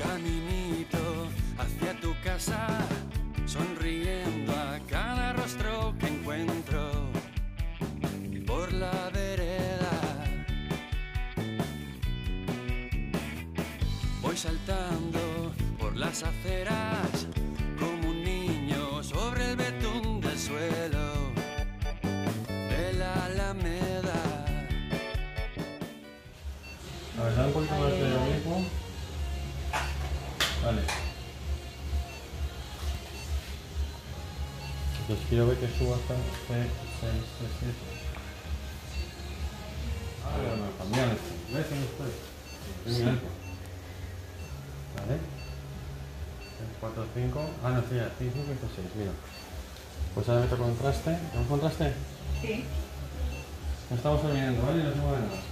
Caminito hacia tu casa, sonriendo a cada rostro que encuentro por la vereda. Voy saltando por las aceras como un niño sobre el betún del suelo de la Alameda. A ver, un poquito más de lo mismo. Entonces quiero ver que suba hasta C, 6, C, 7. Ah, no, no, cambiar esto. ¿Ves dónde estoy? Alto. Vale. 4, 5. Ah, no, sí, ya. 5, 5, 6, mira. Pues ahora meto contraste. ¿Tenemos contraste? Sí. Nos estamos olvidando, ¿vale? Nos vemos